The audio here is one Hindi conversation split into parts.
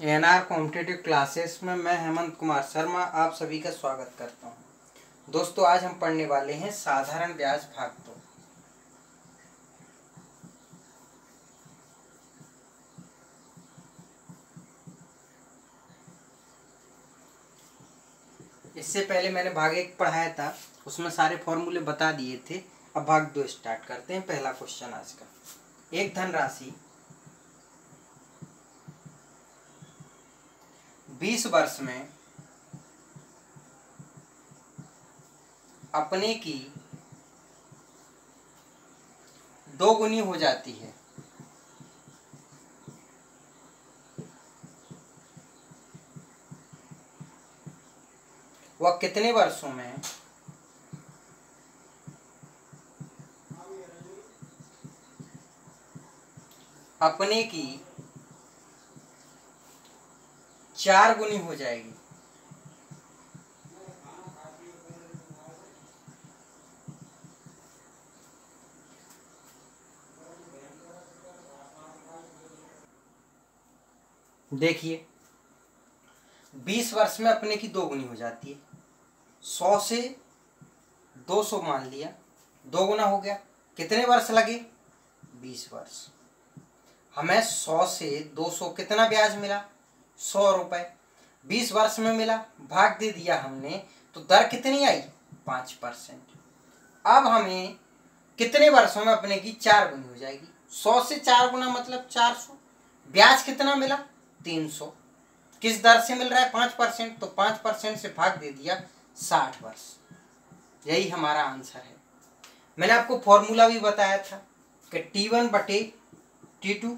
एन आर कॉम्पिटेटिव क्लासेस में मैं हेमंत कुमार शर्मा आप सभी का स्वागत करता हूँ। दोस्तों, आज हम पढ़ने वाले हैं साधारण ब्याज भाग दो। इससे पहले मैंने भाग एक पढ़ाया था, उसमें सारे फॉर्मूले बता दिए थे। अब भाग दो स्टार्ट करते हैं, पहला क्वेश्चन आज का। एक धनराशि बीस वर्ष में अपने की दो गुनी हो जाती है। वह कितने वर्षों में अपने की चार गुनी हो जाएगी। देखिए, बीस वर्ष में अपने की दो गुनी हो जाती है। सौ से दो सौ मान लिया, दो गुना हो गया। कितने वर्ष लगे? बीस वर्ष। हमें सौ से दो सौ कितना ब्याज मिला? सौ रुपए। बीस वर्ष में मिला, भाग दे दिया हमने तो दर कितनी आई? पाँच परसेंट। अब हमें कितने वर्षों में अपने की चार गुनी हो जाएगी? सौ से चार गुना मतलब चार सौ। ब्याज कितना मिला? तीन सौ। किस दर से मिल रहा है? पाँच परसेंट। तो पाँच परसेंट से भाग दे दिया साठ वर्ष। यही हमारा आंसर है। मैंने आपको फॉर्मूला भी बताया था कि टी वन बटे टी टू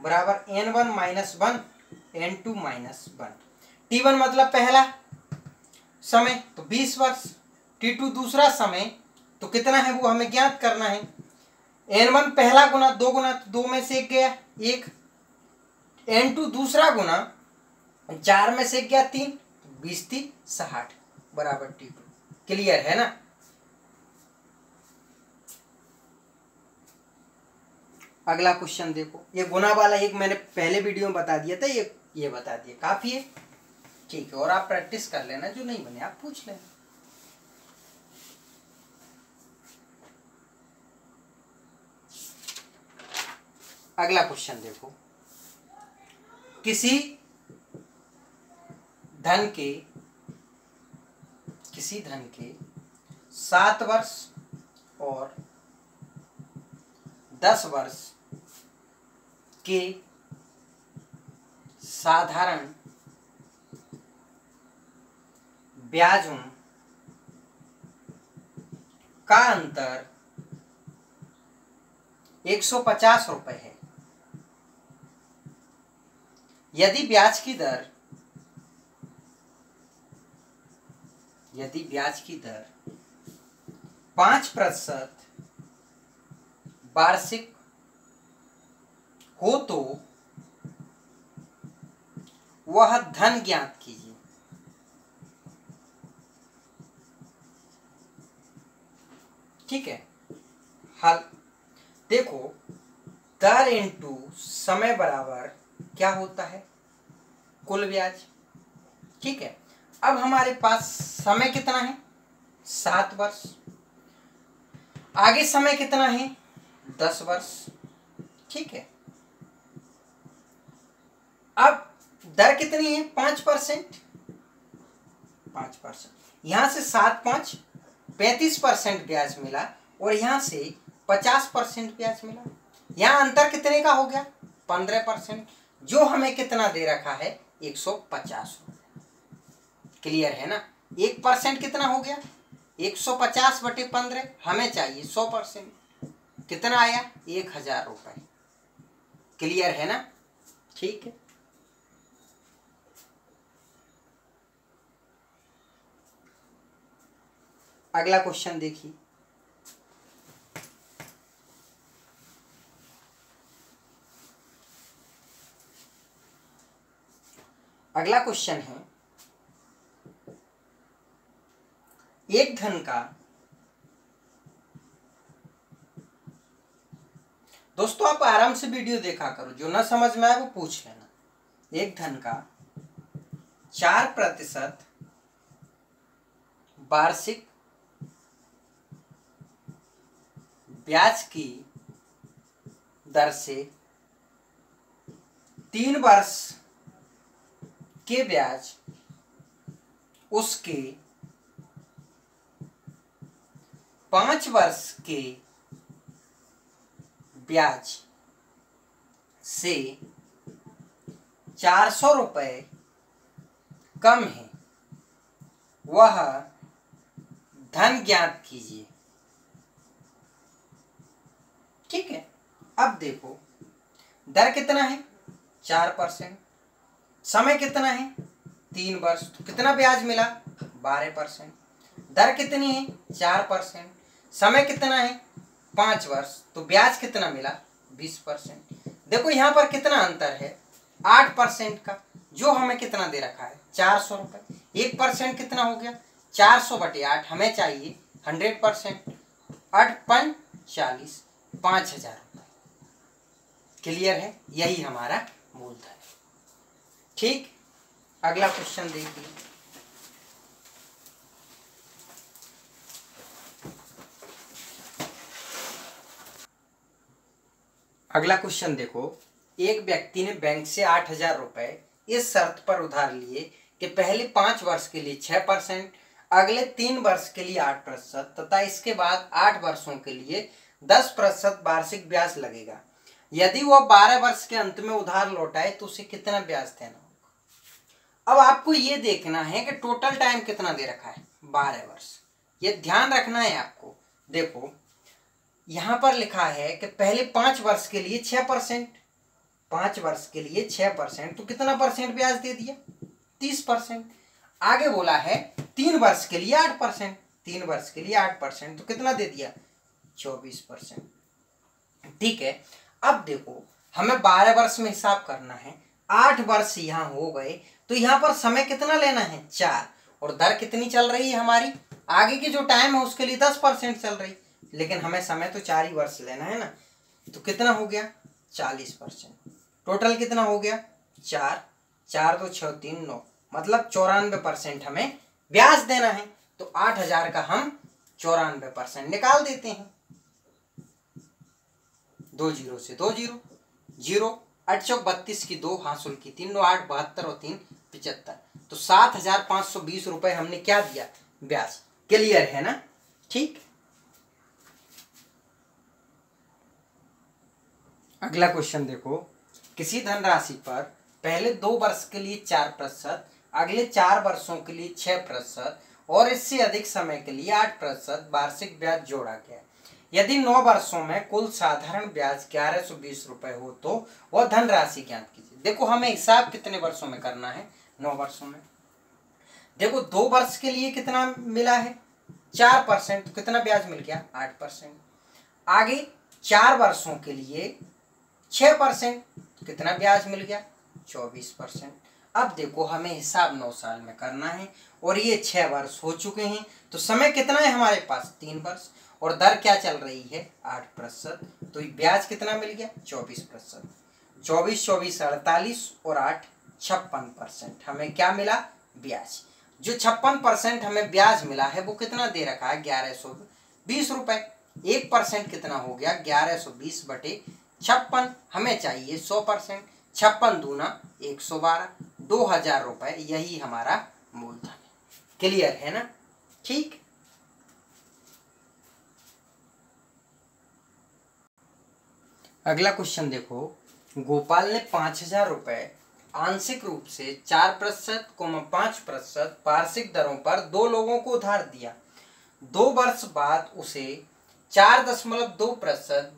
बराबर N one minus one N two minus one. T one मतलब पहला समय तो बीस वर्ष। टी टू दूसरा समय तो कितना है वो हमें ज्ञात करना है। एन वन पहला गुना दो गुना तो दो में से गया, एक। एन टू दूसरा गुना, चार में से गया, तीन। बीस थी साठ, बराबर टी टू। क्लियर है ना? अगला क्वेश्चन देखो। ये गुना वाला एक मैंने पहले वीडियो में बता दिया था, ये ये बता दिए। काफ़ी है। ठीक है, और आप प्रैक्टिस कर लेना, जो नहीं बने, आप पूछ लेना। अगला क्वेश्चन देखो। किसी धन के, किसी धन के सात वर्ष और दस वर्ष के साधारण ब्याजों का अंतर 150 रुपए है। यदि ब्याज की दर, यदि ब्याज की दर पाँच प्रतिशत वार्षिक हो तो वह धन ज्ञात कीजिए। ठीक है? हल, देखो, दर इंटू समय बराबर क्या होता है? कुल ब्याज। ठीक है? अब हमारे पास समय कितना है? सात वर्ष। आगे समय कितना है? दस वर्ष। ठीक है? अब दर कितनी है? पाँच परसेंट। पाँच परसेंट। यहाँ से सात पाँच, पैंतीस परसेंट ब्याज मिला और यहाँ से पचास परसेंट ब्याज मिला। यहाँ अंतर कितने का हो गया? पंद्रह परसेंट। जो हमें कितना दे रखा है? एक सौ पचास। क्लियर है ना? एक परसेंट कितना हो गया? एक सौ पचास बटे पंद्रह, हमें चाहिए सौ परसेंट। कितना आया? एक हज़ार रुपए। क्लियर है ना? ठीक है। अगला क्वेश्चन देखिए। अगला क्वेश्चन है, एक धन का, दोस्तों आप आराम से वीडियो देखा करो, जो ना समझ में आए वो पूछ लेना। एक धन का चार प्रतिशत वार्षिक ब्याज की दर से तीन वर्ष के ब्याज उसके पाँच वर्ष के ब्याज से चार सौ रुपये कम है। वह धन ज्ञात कीजिए। ठीक है, अब देखो, दर कितना है? चार परसेंट। समय कितना है? तीन वर्ष। तो कितना ब्याज मिला? बारह परसेंट। दर कितनी है? चार परसेंट। समय कितना है? पाँच वर्ष। तो ब्याज कितना मिला? बीस परसेंट। देखो, यहाँ पर कितना अंतर है? आठ परसेंट का। जो हमें कितना दे रखा है? चार सौ रुपये एक परसेंट कितना हो गया? चार सौ बटे आठ। हमें चाहिए हंड्रेड परसेंट। आठ पंच चालीस। पाँच हज़ार रुपये क्लियर है? यही हमारा मूलधन ठीक? अगला क्वेश्चन देखिए। अगला क्वेश्चन देखो। एक व्यक्ति ने बैंक से आठ हज़ार रुपए इस शर्त पर उधार लिए कि पहले पाँच वर्ष के लिए छह परसेंट, अगले तीन वर्ष के लिए आठ प्रतिशत तथा इसके बाद आठ वर्षों के लिए दस प्रतिशत वार्षिक ब्याज लगेगा। यदि वह बारह वर्ष के अंत में उधार लौटाए तो उसे कितना ब्याज देना होगा? अब आपको ये देखना है कि टोटल टाइम कितना दे रखा है, बारह वर्ष। ये ध्यान रखना है आपको। देखो, यहाँ पर लिखा है कि पहले पाँच वर्ष के लिए छह परसेंट, पाँच वर्ष के लिए छह परसेंट तो कितना परसेंट ब्याज दे दिया? तीस परसेंट। आगे बोला है, तीन वर्ष के लिए आठ परसेंट, तीन वर्ष के लिए आठ परसेंट तो कितना दे दिया? चौबीस परसेंट। ठीक है? अब देखो, हमें बारह वर्ष में हिसाब करना है, आठ वर्ष यहाँ हो गए तो यहाँ पर समय कितना लेना है? चार। और दर कितनी चल रही है हमारी? आगे की जो टाइम है, उसके लिए दस परसेंट चल रही। लेकिन हमें समय तो चार ही वर्ष लेना है ना। तो कितना हो गया? चालीस परसेंट। टोटल कितना हो गया? चार। चार दो छः तीन नौ। मतलब चौरानवे परसेंट हमें ब्याज देना है। तो आठ हज़ार का हम चौरानवे परसेंट निकाल देते हैं। दो ज़ीरो से दो ज़ीरो ज़ीरो, आठ चौक बत्तीस की दो हासिल की तीन, नौ, आठ, बहत्तर और तीन, पिचहत्तर। तो सात हज़ार पाँच सौ बीस रुपए हमने क्या दिया? ब्याज। क्लियर है ना? ठीक? अगला क्वेश्चन देखो। किसी धनराशि पर पहले दो वर्ष के लिए चार प्रतिशत, अगले चार वर्षों के लिए छह प्रतिशत और इससे अधिक समय के लिए आठ प्रतिशत वार्षिक ब्याज जोड़ा गया यदि नौ वर्षों में कुल साधारण ब्याज ग्यारह सौ बीस रुपए हो तो वह धनराशि ज्ञात कीजिए। देखो हमें हिसाब कितने वर्षों में करना है। नौ वर्षों में। देखो दो वर्ष के लिए कितना मिला है? चार परसेंट। तो कितना ब्याज मिल गया? आठ परसेंट। आगे चार वर्षों के लिए छह परसेंट। तो कितना ब्याज मिल गया? चौबीस परसेंट। अब देखो हमें हिसाब नौ साल में करना है और ये छह वर्ष हो चुके हैं तो समय कितना है हमारे पास? तीन वर्ष। और दर क्या चल रही है? आठ प्रतिशत। तो ब्याज कितना मिल गया? चौबीस प्रतिशत। चौबीस चौबीस, अड़तालीस और आठ, छप्पन परसेंट हमें क्या मिला? ब्याज। जो छप्पन परसेंट हमें ब्याज मिला है, वो कितना दे रखा है? ग्यारह सौ बीस रुपए। एक परसेंट कितना हो गया? ग्यारह सौ बीस बटे छप्पन। हमें चाहिए सौ परसेंट छप्पन दूना एक सौ बारह। दो हज़ार रुपए, यही हमारा मूलधन क्लियर है ना? ठीक? अगला क्वेश्चन देखो। गोपाल ने पाँच हज़ार रुपए, आंशिक रूप से चार प्रतिशत पाँच प्रतिशत वार्षिक दरों पर दो लोगों को उधार दिया। दो वर्ष बाद उसे चार दशमलव दो प्रतिशत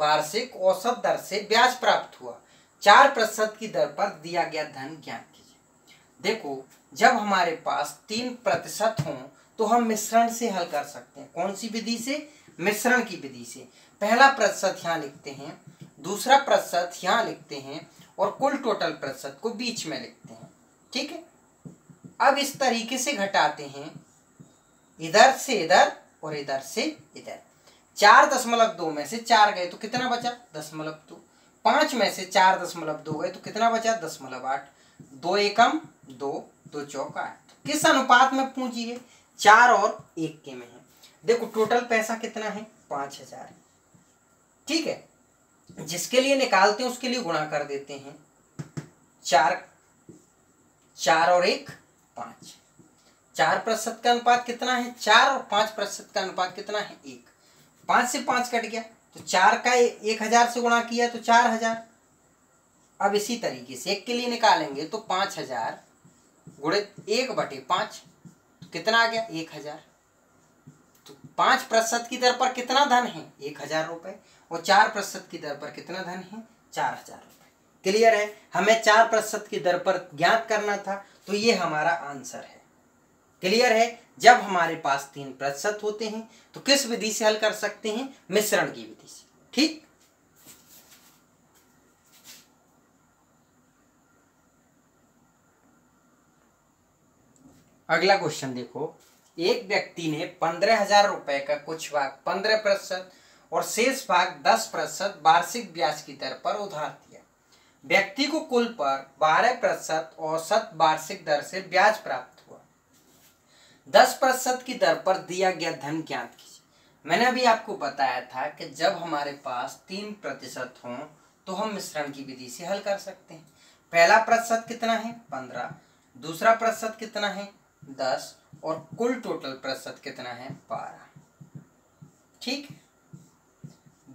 वार्षिक औसत दर से ब्याज प्राप्त हुआ। चार प्रतिशत की दर पर दिया गया धन ज्ञान कीजिए। देखो, जब हमारे पास तीन प्रतिशत हो तो हम मिश्रण से हल कर सकते हैं। कौन सी विधि से? मिश्रण की विधि से। पहला प्रतिशत यहाँ लिखते हैं, दूसरा प्रतिशत यहाँ लिखते हैं, और कुल टोटल प्रतिशत को बीच में लिखते हैं। ठीक है? अब इस तरीके से घटाते हैं। इधर से इधर और इधर से इधर। चार दशमलव दो में से चार गए तो कितना बचा? दशमलव दो। पाँच में से चार दशमलव दो गए तो कितना बचा? दशमलव आठ। दो एकम, दो दो चौक आठ तो किस अनुपात में पूंजी है? चार और एक के में है। देखो टोटल पैसा कितना है? पाँच हज़ार ठीक है? जिसके लिए निकालते हैं, उसके लिए गुणा कर देते हैं। चार चार और एक, पाँच। चार प्रतिशत का अनुपात कितना है? चार और पाँच प्रतिशत का अनुपात कितना है? एक। पाँच से पाँच कट गया। तो चार का एक हज़ार से गुणा किया तो चार हज़ार। अब इसी तरीके से एक के लिए निकालेंगे तो पाँच हज़ार गुणित एक बटे पाँच तो कितना आ गया? एक हज़ार। तो पाँच प्रतिशत की दर पर कितना धन है? एक हज़ार रुपए। और चार प्रतिशत की दर पर कितना धन है? चार हज़ार रुपए। क्लियर है? हमें चार प्रतिशत की दर पर ज्ञात करना था तो ये हमारा आंसर है। क्लियर है? जब हमारे पास तीन प्रतिशत होते हैं तो किस विधि से हल कर सकते हैं? मिश्रण की विधि से। ठीक? अगला क्वेश्चन देखो। एक व्यक्ति ने पंद्रह हज़ार रुपए का कुछ भाग पंद्रह प्रतिशत और शेष भाग दस प्रतिशत वार्षिक ब्याज की दर पर उधार दिया। व्यक्ति को कुल पर बारह प्रतिशत औसत वार्षिक दर से ब्याज प्राप्त दस प्रतिशत की दर पर दिया गया धन ज्ञात कीजिए। मैंने अभी आपको बताया था कि जब हमारे पास तीन प्रतिशत हो तो हम मिश्रण की विधि से हल कर सकते हैं। पहला प्रतिशत कितना है? पंद्रह। दूसरा प्रतिशत कितना है? दस। और कुल टोटल प्रतिशत कितना है? बारह। ठीक?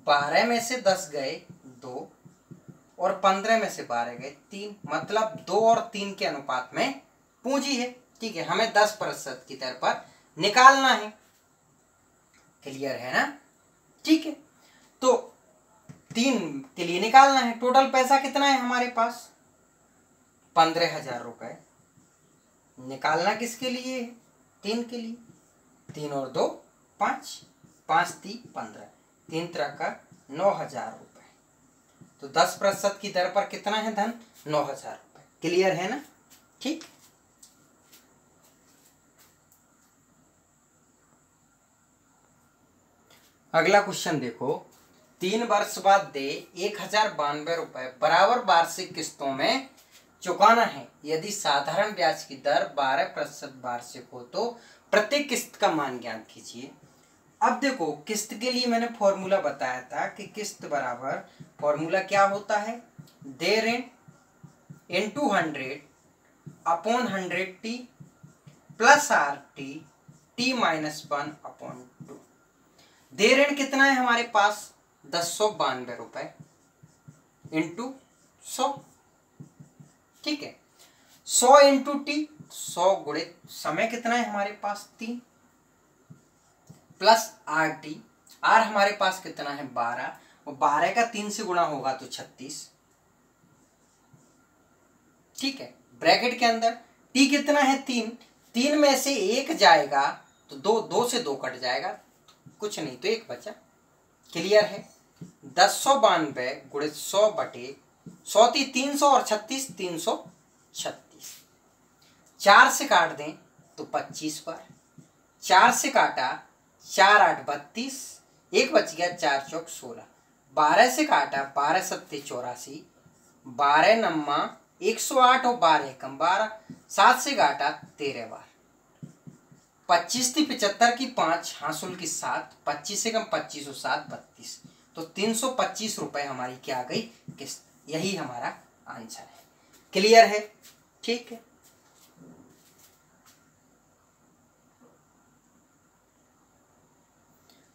बारह में से दस गए, दो। और पंद्रह में से बारह गए, तीन। मतलब दो और तीन के अनुपात में पूंजी है। ठीक है, हमें दस प्रतिशत की दर पर निकालना है। क्लियर है ना? ठीक है तो तीन के लिए निकालना है। टोटल पैसा कितना है हमारे पास? पंद्रह हज़ार रुपए। निकालना किसके लिए है? तीन के लिए। तीन और दो, पाँच। पाँच तीन पंद्रह। तीन तरह का नौ हज़ार रुपए। तो दस प्रतिशत की दर पर कितना है धन? नौ हज़ार रुपए। क्लियर है ना? ठीक? अगला क्वेश्चन देखो। तीन वर्ष बाद दे एक हज़ार बानवे रुपए बराबर वार्षिक किस्तों में चुकाना है। यदि साधारण ब्याज की दर बारह प्रतिशत वार्षिक हो तो प्रत्येक किस्त का मान ज्ञात कीजिए। अब देखो, किस्त के लिए मैंने फॉर्मूला बताया था कि किस्त बराबर फॉर्मूला क्या होता है? दे ऋण into hundred, upon hundred T, plus R T T minus one upon दे ऋण कितना है हमारे पास? दस सौ बानवे रुपए इंटू सौ। ठीक है? सौ इंटू टी सौ गुड़ित समय कितना है हमारे पास? तीन। प्लस आर टी आर हमारे पास कितना है? बारह। और बारह का तीन से गुणा होगा तो छत्तीस। ठीक है? ब्रैकेट के अंदर टी कितना है? तीन। तीन में से एक जाएगा तो दो दो से दो कट जाएगा। कुछ नहीं तो एक बचा। क्लियर है? दस सौ बानवे गुड़ित सौ बटे सौ ती तीन सौ और छत्तीस तीन सौ छत्तीस। चार से काट दें तो पच्चीस बार। चार से काटा, चार आठ बत्तीस, एक बच गया चार चौक सोलह। बारह से काटा, बारह सत्ते चौरासी। बारह नम्मा एक सौ आठ और बारह कम बारह। सात से काटा तेरह बार। पच्चीस थी पिचहत्तर की पाँच हासुल की सात पच्चीस से कम पच्चीस और सात बत्तीस। तो तीन सौ पच्चीस रुपए हमारी क्या गई? किस्त यही हमारा आंसर है। क्लियर है? ठीक है।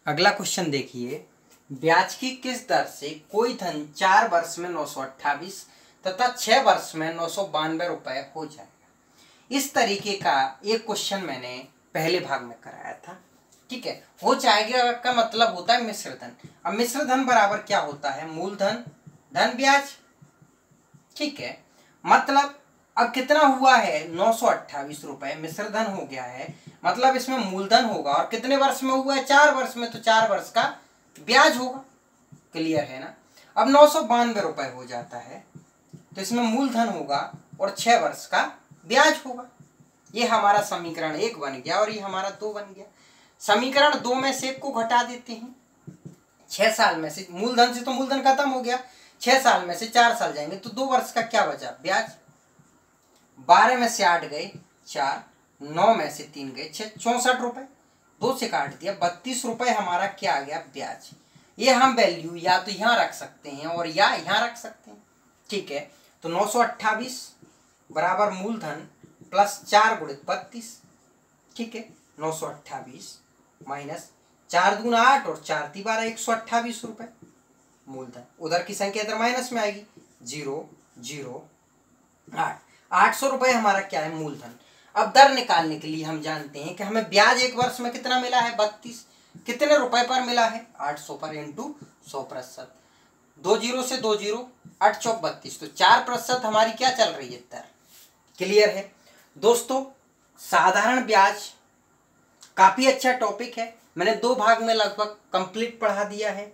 अगला क्वेश्चन देखिए। ब्याज की किस दर से कोई धन चार वर्ष में नौ सौ अट्ठावीस तथा छह वर्ष में नौ सौ बानवे रुपए हो जाएगा? इस तरीके का एक क्वेश्चन मैंने पहले भाग में कराया था। ठीक है? हो जाएगा का मतलब होता है मिश्र धन। अब मिश्र धन बराबर क्या होता है? मूलधन धन ब्याज। ठीक है? मतलब अब कितना हुआ है? नौ सौ अट्ठावीस रुपए मिश्र धन हो गया है। मतलब इसमें मूलधन होगा। और कितने वर्ष में हुआ है? चार वर्ष में तो चार वर्ष का ब्याज होगा। क्लियर है ना? अब नौ सौ बानवे रुपए हो जाता है तो इसमें मूलधन होगा और छह वर्ष का ब्याज होगा। ये हमारा समीकरण एक बन गया और ये हमारा दो बन गया। समीकरण दो में से एक को घटा देते हैं। छह साल में से, मूलधन से तो मूलधन खत्म हो गया। छह साल में से चार साल जाएँगे तो दो वर्ष का क्या बचा? ब्याज। बारह में से आठ गए, चार। नौ में से तीन गए, छह। चौसठ रुपए। दो से काट दिया, बत्तीस रुपए हमारा क्या आ गया? ब्याज। ये हम वैल्यू या तो यहाँ रख सकते हैं और या यहाँ रख सकते हैं। ठीक है तो नौ सौ बराबर मूलधन प्लस चार गुणित बत्तीस, ठीक है? नौ सौ अट्ठावीस, माइनस चार दूना आठ और चार ती बारह एक सौ अट्ठावीस रुपए। मूलधन उधर की संख्या इधर माइनस में आएगी। ज़ीरो ज़ीरो, आठ। आठ सौ रुपए हमारा क्या है? मूलधन अब दर निकालने के लिए हम जानते हैं कि हमें ब्याज एक वर्ष में कितना मिला है? बत्तीस। कितने रुपए पर मिला है? आठ सौ पर इंटू सौ प्रतिशत। दो ज़ीरो से दो ज़ीरो, आठ चौक बत्तीस। तो चार प्रतिशत हमारी क्या चल रही है? दर। क्लियर है? दोस्तों, साधारण ब्याज काफ़ी अच्छा टॉपिक है। मैंने दो भाग में लगभग कंप्लीट पढ़ा दिया है।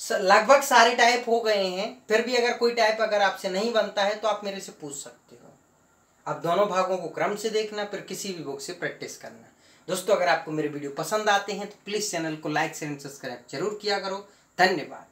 लगभग सारे टाइप हो गए हैं। फिर भी अगर कोई टाइप अगर आपसे नहीं बनता है तो आप मेरे से पूछ सकते हो। आप दोनों भागों को क्रम से देखना, फिर किसी भी बुक से प्रैक्टिस करना। दोस्तों, अगर आपको मेरे वीडियो पसंद आते हैं तो प्लीज़ चैनल को लाइक शेयर सब्सक्राइब ज़रूर किया करो। धन्यवाद।